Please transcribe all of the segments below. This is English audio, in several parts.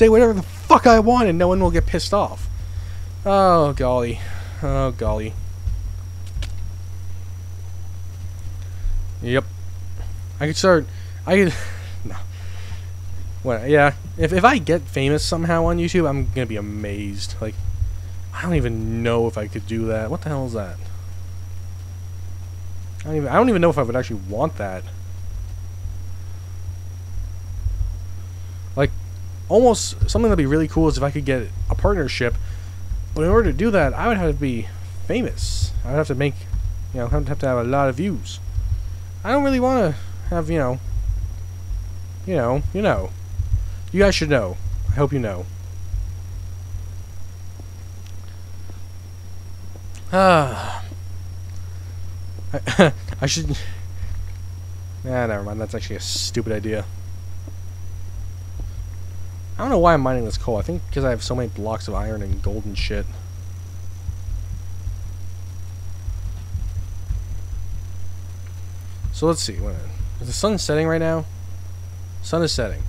say whatever the fuck I want and no one will get pissed off. Oh, golly. Oh, golly. Yep. I could start. I could. no. Well, yeah. If, if I get famous somehow on YouTube, I'm gonna be amazed. Like, I don't even know if I could do that. What the hell is that? I don't even. I don't even know if I would actually want that. Almost something that'd be really cool is if I could get a partnership. But in order to do that, I would have to be famous. I would have to make, you know, have to have a lot of views. I don't really want to have, you know, you know, you know. You guys should know. I hope you know. Ah. I, I should. Yeah, never mind. That's actually a stupid idea. I don't know why I'm mining this coal. I think because I have so many blocks of iron and gold and shit. So let's see. Wait Is the sun setting right now? Sun is setting.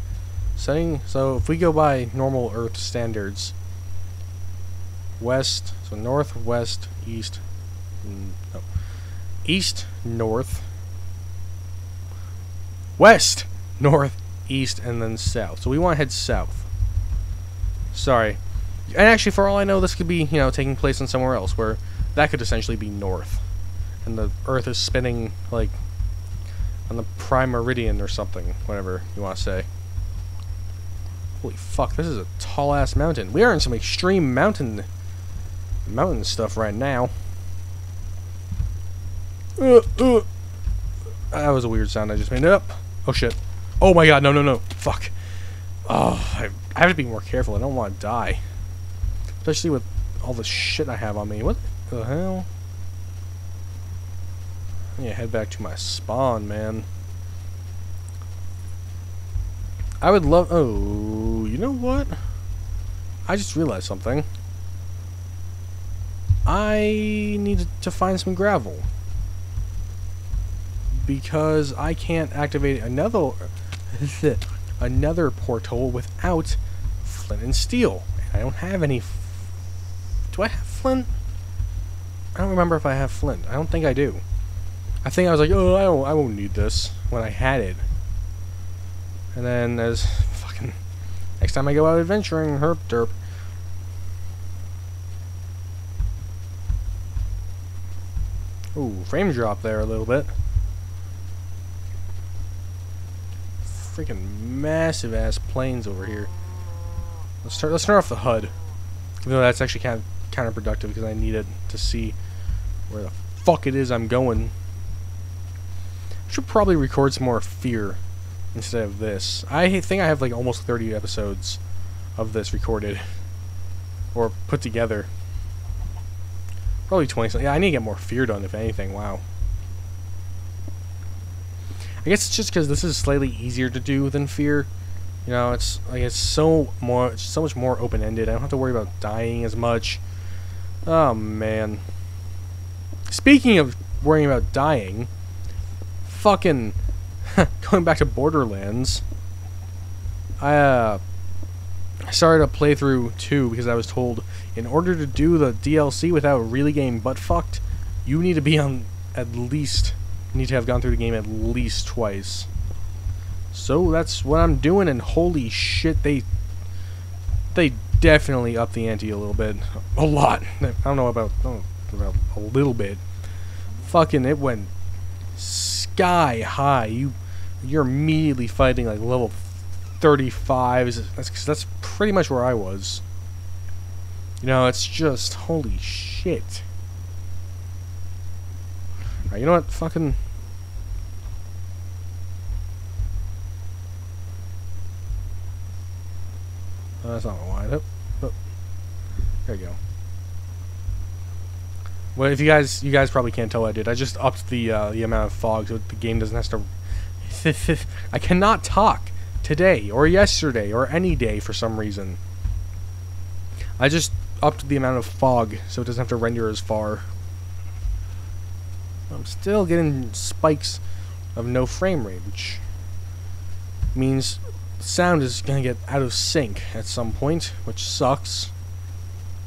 Setting. So if we go by normal Earth standards, west. So north, west, east. No. East, north. West, north, east, and then south. So we want to head south. Sorry. And actually, for all I know, this could be, you know, taking place in somewhere else, where that could essentially be north. And the Earth is spinning, like, on the prime meridian or something, whatever you want to say. Holy fuck, this is a tall-ass mountain. We are in some extreme mountain mountain stuff right now. Uh, uh. That was a weird sound I just made up. Oh shit. Oh my god, no, no, no. Fuck. Oh, I, I have to be more careful. I don't want to die. Especially with all the shit I have on me. What the hell? I need to head back to my spawn, man. I would love... Oh, you know what? I just realized something. I need to find some gravel. Because I can't activate another another portal without flint and steel. I don't have any... do I have flint? I don't remember if I have flint. I don't think I do. I think I was like, oh, I don't, I won't need this when I had it. And then as fucking next time I go out adventuring, herp derp. Ooh, frame drop there a little bit. Freaking massive ass plains over here. Let's start. Let's turn off the HUD. Even though that's actually kind of counterproductive because I need it to see where the fuck it is I'm going. I Should probably record some more Fear instead of this. I think I have like almost 30 episodes of this recorded or put together. Probably 20 something. Yeah, I need to get more Fear done, if anything. Wow. I guess it's just because this is slightly easier to do than Fear. You know, it's like it's so more, so much more open-ended. I don't have to worry about dying as much. Oh man. Speaking of worrying about dying, fucking going back to Borderlands. I uh, started a playthrough too because I was told in order to do the DLC without really getting butt fucked, you need to be on at least need to have gone through the game at least twice. So that's what I'm doing, and holy shit, they they definitely up the ante a little bit, a lot. I don't know about, know about a little bit. Fucking, it went sky high. You you're immediately fighting like level 35s. That's that's pretty much where I was. You know, it's just holy shit. You know what? Fucking. That's not wide. Oh, oh. There you go. Well, if you guys, you guys probably can't tell what I did. I just upped the uh, the amount of fog so the game doesn't have to. I cannot talk today or yesterday or any day for some reason. I just upped the amount of fog so it doesn't have to render as far. I'm still getting spikes of no frame rate, which means sound is gonna get out of sync at some point, which sucks.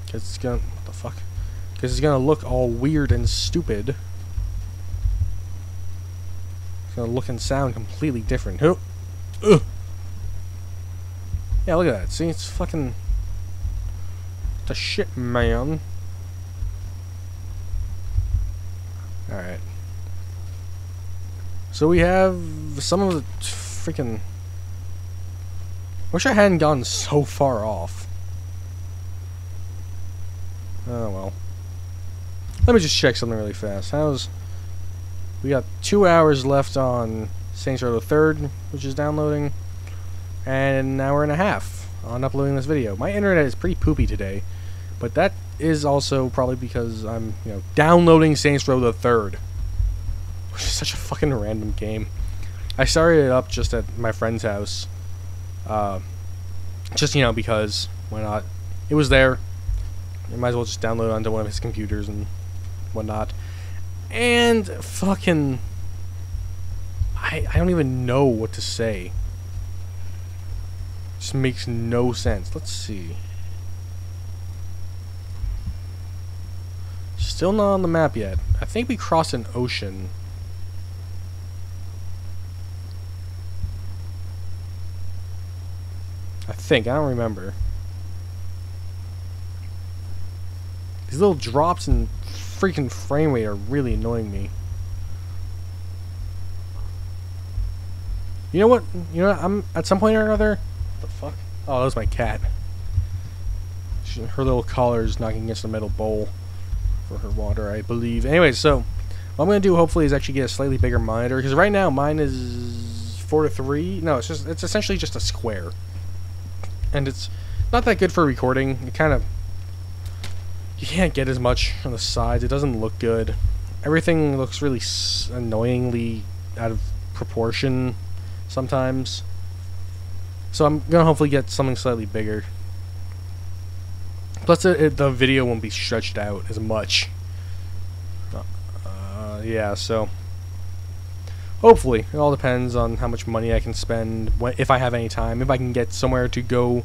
Cause it's gonna what the fuck? Cause it's gonna look all weird and stupid. It's gonna look and sound completely different. Oh, ugh. Yeah, look at that. See, it's fucking the shit, man. All right. So we have some of the freaking. Wish I hadn't gone so far off. Oh well. Let me just check something really fast. How's we got two hours left on Saints Row the Third, which is downloading, and an hour and a half on uploading this video. My internet is pretty poopy today, but that is also probably because I'm, you know, downloading Saints Row the Third, which is such a fucking random game. I started it up just at my friend's house, uh, just you know because why not? It was there. I might as well just download onto one of his computers and whatnot. And fucking, I I don't even know what to say. Just makes no sense. Let's see. Still not on the map yet. I think we crossed an ocean. Think. I don't remember. These little drops in freaking frame rate are really annoying me. You know what? You know what? I'm at some point or another. What the fuck? Oh, that was my cat. She, her little collar is knocking against the metal bowl for her water, I believe. Anyway, so what I'm gonna do hopefully is actually get a slightly bigger monitor because right now mine is four to three. No, it's just it's essentially just a square, and it's not that good for recording. It kind of you can't get as much on the sides. It doesn't look good. Everything looks really annoyingly out of proportion sometimes. So I'm gonna hopefully get something slightly bigger. Plus, it, it, the video won't be stretched out as much. Uh, yeah, so hopefully it all depends on how much money I can spend, if I have any time, if I can get somewhere to go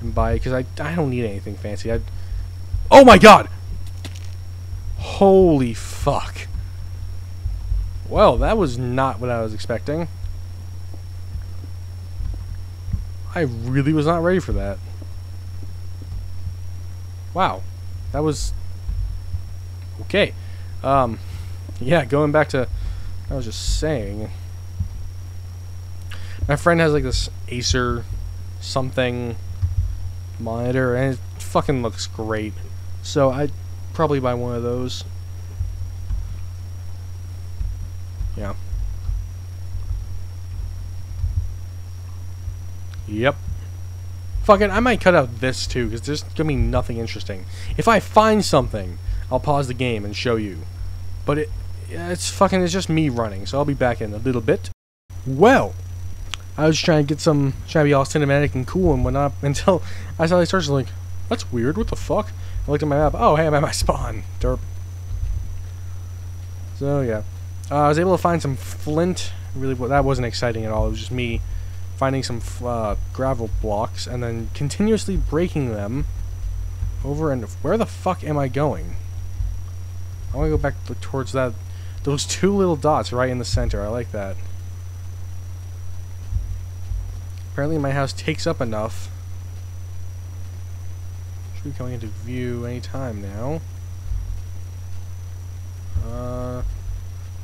and buy. Because I I don't need anything fancy. I oh my god! Holy fuck! Well, that was not what I was expecting. I really was not ready for that. Wow. That was... Okay. Um, yeah, going back to... I was just saying... My friend has like this Acer something monitor and it fucking looks great. So I'd probably buy one of those. Yeah. Yep. Fuck it, I might cut out this too, because there's gonna be nothing interesting. If I find something, I'll pause the game and show you. But it, it's fucking, it's just me running, so I'll be back in a little bit. Well, I was trying to get some, trying to be all cinematic and cool and whatnot, until I saw these stars like, that's weird, what the fuck? I looked at my map, oh hey, I'm at my spawn, derp. So yeah, uh, I was able to find some flint, really, that wasn't exciting at all, it was just me finding some uh, gravel blocks, and then continuously breaking them over and... Where the fuck am I going? I want to go back towards that... Those two little dots right in the center. I like that. Apparently my house takes up enough. Should be coming into view anytime now. Uh...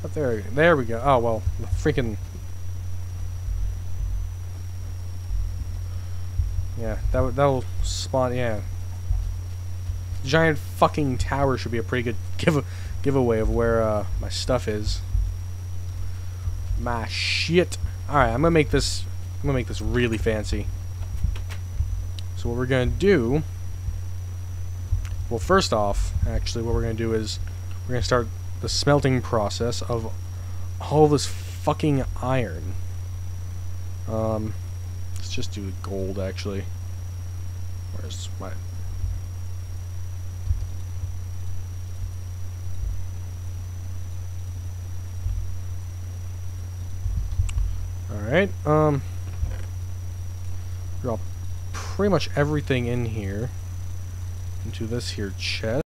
But there, there we go. Oh, well, freaking Yeah, that that'll spawn. Yeah, giant fucking tower should be a pretty good give giveaway of where uh, my stuff is. My shit. All right, I'm gonna make this. I'm gonna make this really fancy. So what we're gonna do. Well, first off, actually, what we're gonna do is we're gonna start the smelting process of all this fucking iron. Um, Let's just do gold, actually. Where's my... Alright, um... drop pretty much everything in here into this here chest.